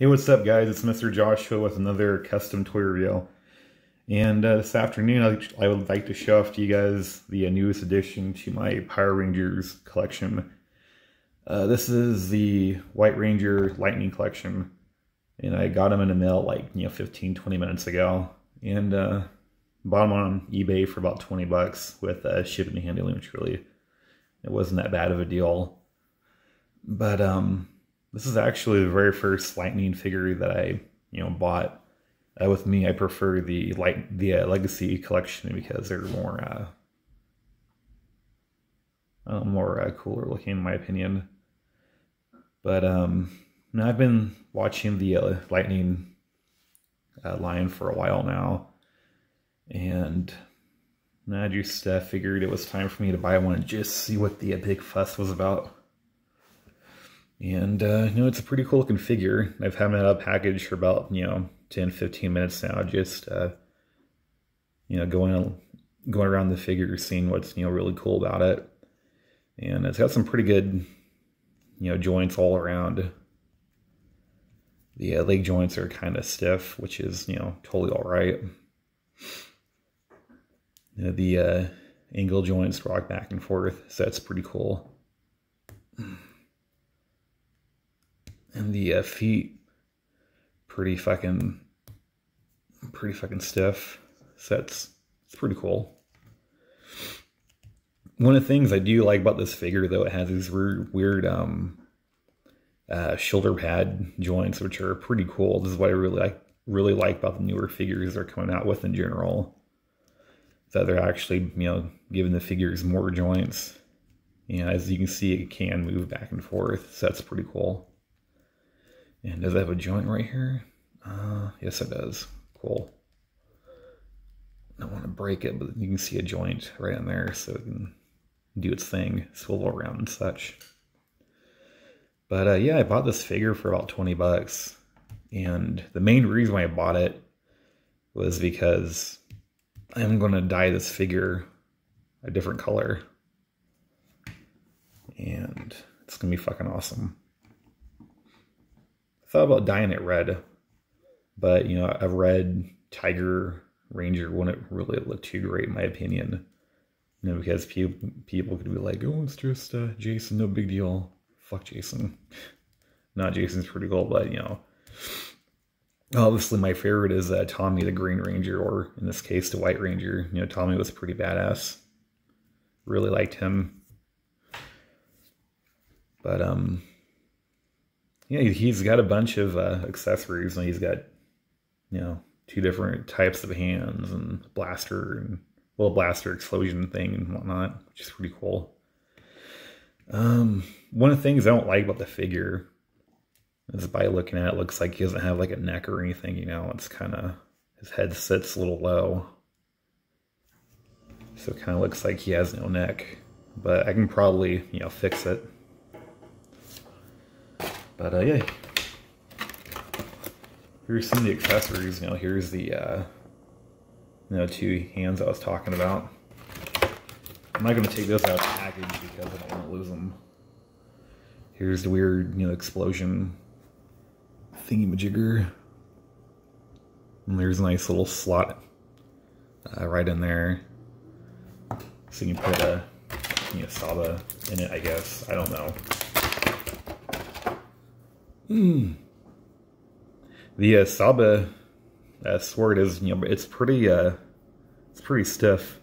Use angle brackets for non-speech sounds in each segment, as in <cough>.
Hey, what's up, guys? It's Mr. Joshua with another custom toy review. And uh, this afternoon, I, would like to show off to you guys the newest addition to my Power Rangers collection. Uh, this is the White Ranger Lightning collection. And I got them in the mail like, you know, 15, 20 minutes ago. And uh, bought them on eBay for about 20 bucks with uh, shipping and handling, which really, it wasn't that bad of a deal. But, um, this is actually the very first Lightning figure that I, you know, bought. Uh, with me, I prefer the light the uh, Legacy collection because they're more, uh, uh more uh, cooler looking in my opinion. But um, I've been watching the uh, Lightning line for a while now, and I just figured it was time for me to buy one and just see what the big fuss was about. And, uh, you know, it's a pretty cool looking figure. I've had it up packaged for about, you know, 10, 15 minutes now, just, uh, you know, going, going around the figure, seeing what's, you know, really cool about it. And it's got some pretty good, you know, joints all around. The uh, leg joints are kind of stiff, which is, you know, totally all right. You know, the uh, angle joints rock back and forth, so that's pretty cool. And the uh, feet. Pretty fucking pretty fucking stiff. So that's it's pretty cool. One of the things i do like about this figure though it has these weird weird um uh, shoulder pad joints which are pretty cool. This is what i really like really like about the newer figures they're coming out with in general that they're actually you know giving the figures more joints. And as you can see it can move back and forth. So that's pretty cool and does it have a joint right here? Uh, yes, it does. Cool. I don't want to break it, but you can see a joint right in there so it can do its thing, swivel around and such. But uh, yeah, I bought this figure for about 20 bucks. And the main reason why I bought it was because I'm going to dye this figure a different color. And it's going to be fucking awesome thought about dyeing it red, but you know, a red Tiger Ranger wouldn't really look too great in my opinion. You know, because people people could be like, "Oh, it's just uh, Jason, no big deal." Fuck Jason. Not Jason's pretty cool, but you know, obviously my favorite is uh, Tommy the Green Ranger, or in this case, the White Ranger. You know, Tommy was pretty badass. Really liked him. But um, yeah, he's got a bunch of uh, accessories, and he's got, you know, two different types of hands and blaster and little blaster explosion thing and whatnot, which is pretty cool. Um, one of the things I don't like about the figure is by looking at it, it looks like he doesn't have like a neck or anything, you know, it's kind of, his head sits a little low. So it kind of looks like he has no neck, but I can probably, you know, fix it. But uh, yeah, here's some of the accessories. You know, here's the uh, you know two hands I was talking about. I'm not gonna take those out of the package because I don't want to lose them. Here's the weird, you know, explosion thingy majigger. And there's a nice little slot uh, right in there. So you can put a you know, Saba in it, I guess. I don't know. Hmm. The uh, Saba uh, sword is, you know, it's pretty, uh, it's pretty stiff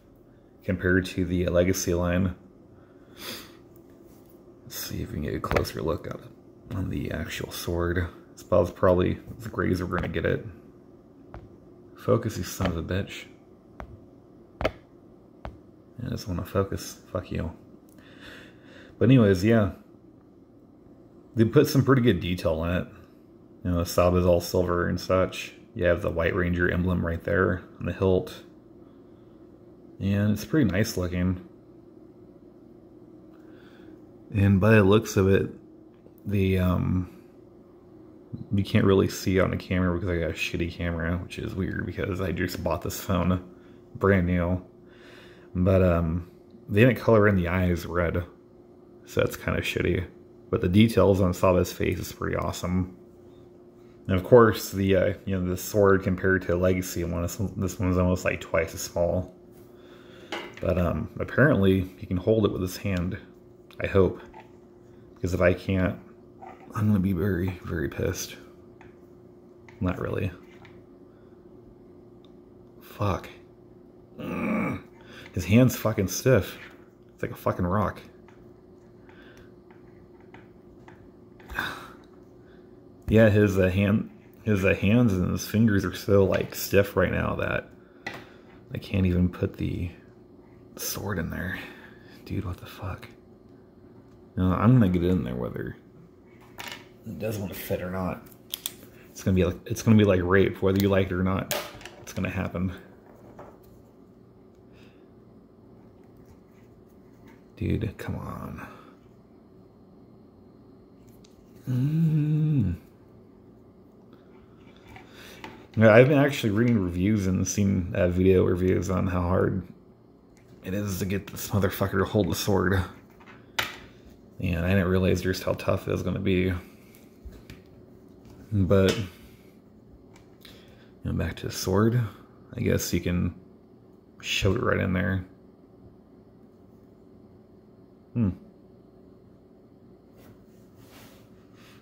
compared to the uh, Legacy line. Let's see if we can get a closer look at it on the actual sword. It's probably as great as we're going to get it. Focus, you son of a bitch. I just want to focus. Fuck you. But anyways, yeah they put some pretty good detail in it. You know, the Saba is all silver and such. You have the White Ranger emblem right there on the hilt. And it's pretty nice looking. And by the looks of it, the um you can't really see on the camera because I got a shitty camera, which is weird because I just bought this phone brand new. But um they didn't color in the eyes red. So that's kind of shitty. But the details on Saba's face is pretty awesome. And of course, the uh, you know the sword compared to a legacy one, this, this one's almost like twice as small. But um, apparently, he can hold it with his hand. I hope, because if I can't, I'm gonna be very very pissed. Not really. Fuck. <clears throat> His hand's fucking stiff. It's like a fucking rock. Yeah, his uh, hand, his uh, hands and his fingers are so like stiff right now that I can't even put the sword in there. Dude, what the fuck? No, I'm gonna get it in there whether it does want to fit or not. It's gonna be like it's gonna be like rape, whether you like it or not. It's gonna happen. Dude, come on. Mm. Yeah, I've been actually reading reviews and seen uh, video reviews on how hard it is to get this motherfucker to hold the sword. And I didn't realize just how tough it was going to be. But, you know, back to the sword. I guess you can shove it right in there. Hmm.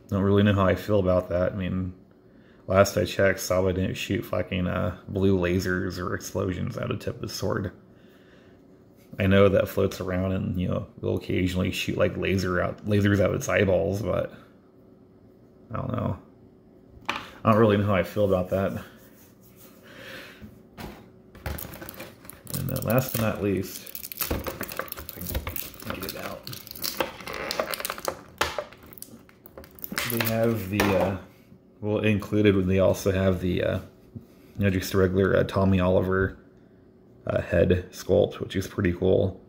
Don't really know how I feel about that. I mean, last I checked, Saba didn't shoot fucking uh, blue lasers or explosions out of tip of the sword. I know that floats around and, you know, will occasionally shoot like laser out lasers out of its eyeballs, but I don't know. I don't really know how I feel about that. And then last but not least, get it out. They have the, uh, well, included, when they also have the, uh, you know, just a regular uh, Tommy Oliver uh, head sculpt, which is pretty cool.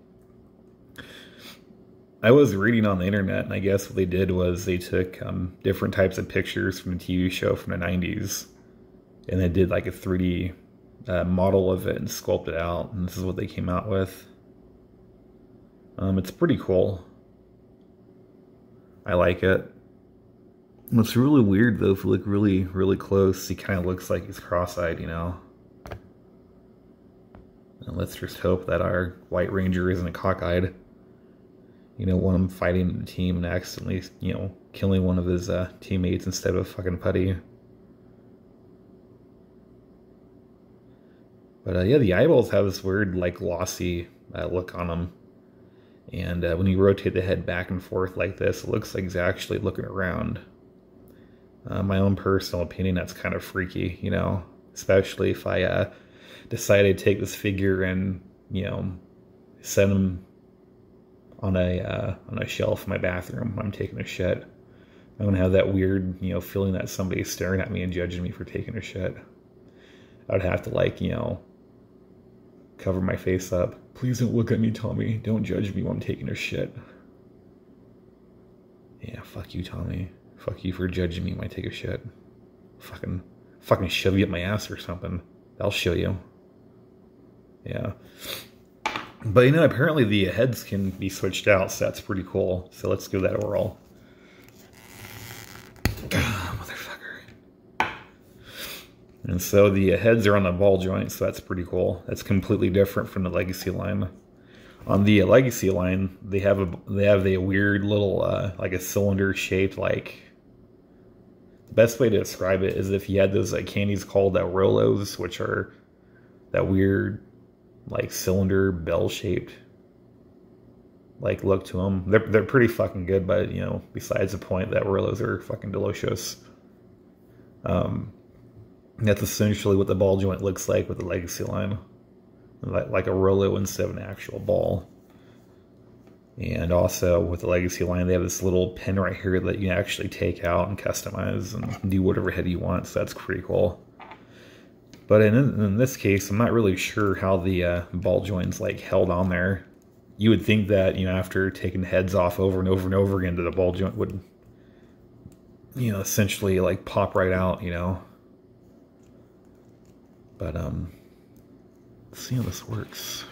I was reading on the internet, and I guess what they did was they took um, different types of pictures from a TV show from the 90s, and they did like a 3D uh, model of it and sculpted it out, and this is what they came out with. Um, it's pretty cool. I like it. What's really weird though, if you look really, really close, he kind of looks like he's cross-eyed, you know? And let's just hope that our White Ranger isn't a cockeyed. You know, when I'm fighting the team and accidentally, you know, killing one of his uh, teammates instead of fucking putty. But uh, yeah, the eyeballs have this weird, like, glossy uh, look on them. And uh, when you rotate the head back and forth like this, it looks like he's actually looking around. Uh, my own personal opinion, that's kind of freaky, you know, especially if I uh, decided to take this figure and you know set him on a uh, on a shelf in my bathroom I'm taking a shit. I'm gonna have that weird you know feeling that somebody's staring at me and judging me for taking a shit. I would have to like you know cover my face up. Please don't look at me, Tommy. Don't judge me when I'm taking a shit. Yeah, fuck you, Tommy. Fuck you for judging me when I take a shit. Fucking, fucking shove you up my ass or something. I'll show you. Yeah. But you know, apparently the heads can be switched out, so that's pretty cool. So let's give that a whirl. <sighs> Motherfucker. And so the heads are on the ball joint, so that's pretty cool. That's completely different from the Legacy line. On the Legacy line, they have a they have a weird little uh, like a cylinder shaped like. Best way to describe it is if you had those like candies called Rolos, which are that weird like cylinder bell shaped like look to them. They're they're pretty fucking good, but you know, besides the point that Rolos are fucking delicious. Um, that's essentially what the ball joint looks like with the Legacy line, like like a Rolo instead of an actual ball. And also with the Legacy line, they have this little pin right here that you actually take out and customize and do whatever head you want. So that's pretty cool. But in, in this case, I'm not really sure how the uh, ball joint's like held on there. You would think that, you know, after taking heads off over and over and over again, that the ball joint would, you know, essentially like pop right out, you know. But, um, let's see how this works.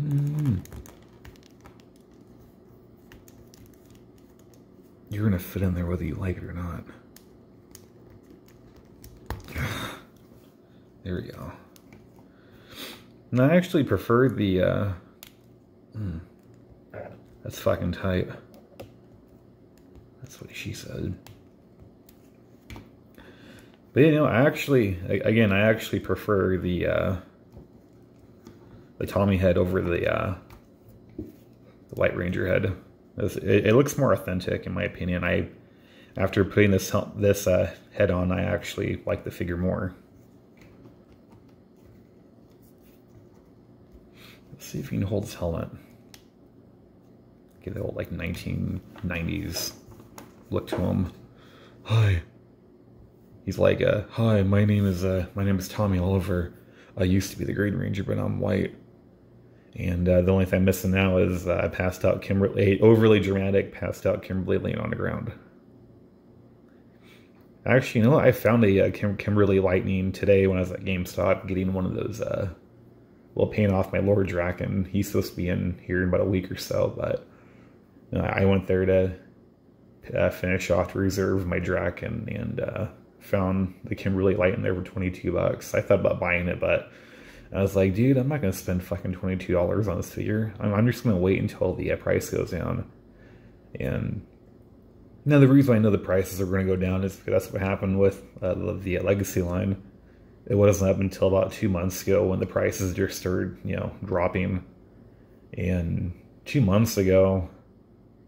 Mm. you're gonna fit in there whether you like it or not. <sighs> There we go. And I actually prefer the, uh, hmm, that's fucking tight. That's what she said. But you know, I actually, again, I actually prefer the, uh, the Tommy head over the, uh, the White Ranger head. It, it, looks more authentic, in my opinion. I, after putting this this uh, head on, I actually like the figure more. Let's see if he can hold his helmet. Get the old like 1990s look to him. Hi. He's like, uh, hi, my name is uh, my name is Tommy Oliver. I used to be the Green Ranger, but I'm white. And uh, the only thing I'm missing now is uh, I passed out Kimberly, overly dramatic, passed out Kimberly laying on the ground. Actually, you know, I found a uh, Kim- Kimberly Lightning today when I was at GameStop getting one of those, uh, well, paying off my Lord Drakkon. He's supposed to be in here in about a week or so, but you know, I went there to uh, finish off reserve my Drakkon and uh, found the Kimberly Light in there for 22 bucks. I thought about buying it, but I was like, dude, I'm not going to spend fucking $22 on this figure. I'm, I'm just going to wait until the uh, price goes down. And now the reason I know the prices are going to go down is because that's what happened with uh, the, the Legacy line. It wasn't up until about two months ago when the prices just started, you know, dropping. And two months ago,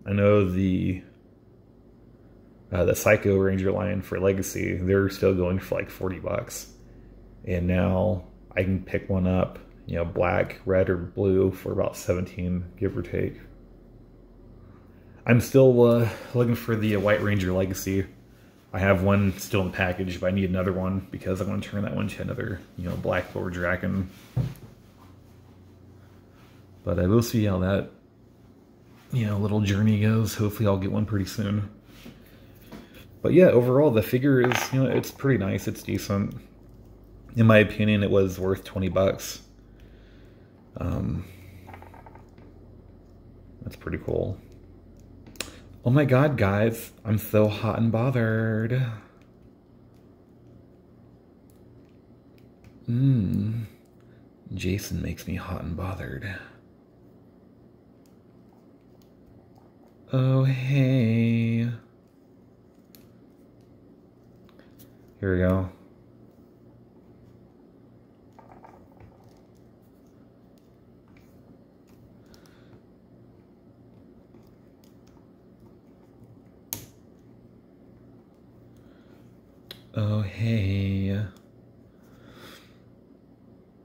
I know the uh, the Psycho Ranger line for Legacy, they're still going for like 40 bucks. And now I can pick one up, you know, black, red, or blue for about 17, give or take. I'm still uh, looking for the White Ranger Legacy. I have one still in the package, but I need another one because I want to turn that one to another, you know, Black Lord Drakkon. But I will see how that, you know, little journey goes. Hopefully I'll get one pretty soon. But yeah, overall the figure is, you know, it's pretty nice. It's decent in my opinion, it was worth 20 bucks. Um, that's pretty cool. Oh my god, guys, I'm so hot and bothered. Mmm. Jason makes me hot and bothered. Oh, hey. Here we go. Oh, hey.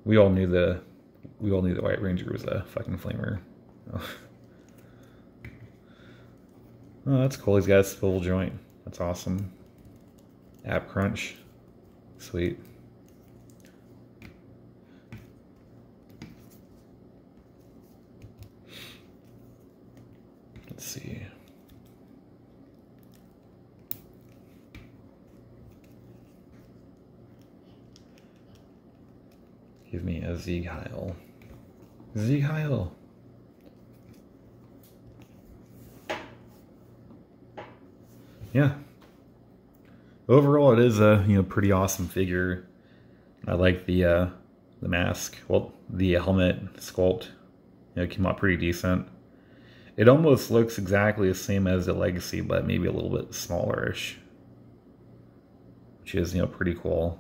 We all knew the we all knew the White Ranger was a fucking flamer. Oh, oh that's cool. He's got a swivel joint. That's awesome. App crunch. Sweet. Let's see. Give me a Sieg Heil. Heil. Yeah. Overall, it is a you know pretty awesome figure. I like the uh, the mask. Well, the helmet sculpt. You know, came out pretty decent. It almost looks exactly the same as the Legacy, but maybe a little bit smallerish, which is you know pretty cool.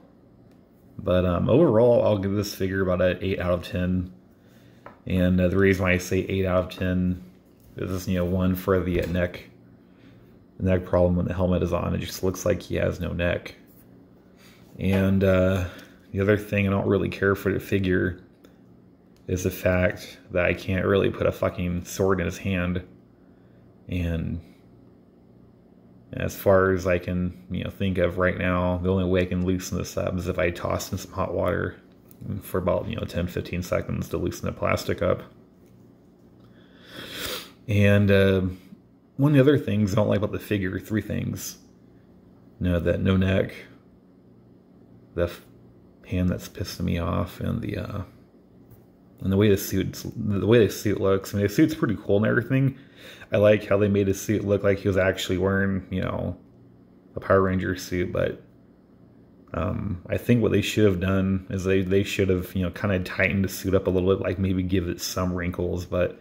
But um, overall, I'll give this figure about an 8 out of 10. And uh, the reason why I say 8 out of 10 is, this, you know, one for the neck, the neck problem when the helmet is on. It just looks like he has no neck. And uh, the other thing I don't really care for the figure is the fact that I can't really put a fucking sword in his hand. And as far as I can, you know, think of right now, the only way I can loosen this up is if I toss in some hot water for about, you know, 10, 15 seconds to loosen the plastic up. And uh, one of the other things I don't like about the figure, three things. You know, that no neck, the hand that's pissing me off, and the, uh, and the way the suit the way the suit looks. I mean, the suit's pretty cool and everything. I like how they made his suit look like he was actually wearing, you know, a Power Ranger suit. But um, I think what they should have done is they they should have you know kind of tightened the suit up a little bit, like maybe give it some wrinkles. But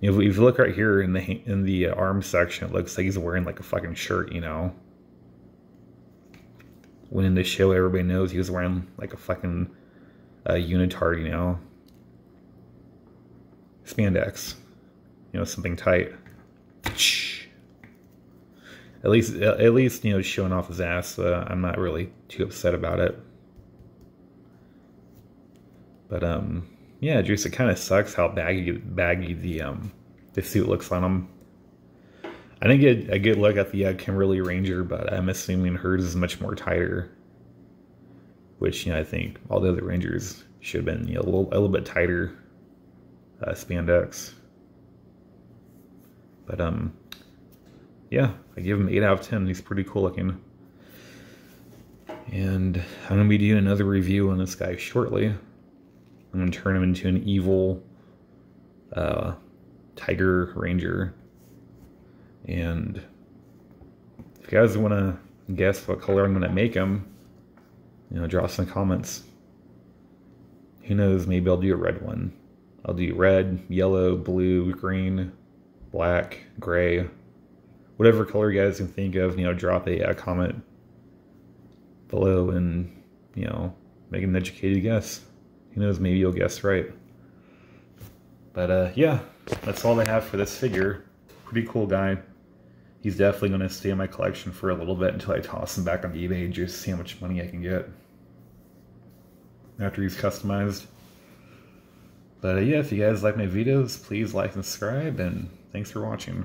you know, if you look right here in the in the arm section, it looks like he's wearing like a fucking shirt, you know. When in the show, everybody knows he was wearing like a fucking uh, unitard, you know spandex, you know, something tight. At least, at least, you know, showing off his ass. Uh, I'm not really too upset about it. But um, yeah, just it kind of sucks how baggy, baggy the um, the suit looks on him. I didn't get a good look at the uh, Kimberly Ranger, but I'm assuming hers is much more tighter. Which you know, I think all the other Rangers should have been you know, a little, a little bit tighter uh, spandex. But um, yeah, I give him 8 out of 10. He's pretty cool looking. And I'm going to be doing another review on this guy shortly. I'm going to turn him into an evil uh, Tiger Ranger. And if you guys want to guess what color I'm going to make him, you know, draw some comments. Who knows, maybe I'll do a red one. I'll do red, yellow, blue, green, black, gray, whatever color you guys can think of. You know, drop a, a comment below and you know make an educated guess. Who knows? Maybe you'll guess right. But uh, yeah, that's all I have for this figure. Pretty cool guy. He's definitely going to stay in my collection for a little bit until I toss him back on eBay just to see how much money I can get after he's customized. But uh, yeah, if you guys like my videos, please like and subscribe, and thanks for watching.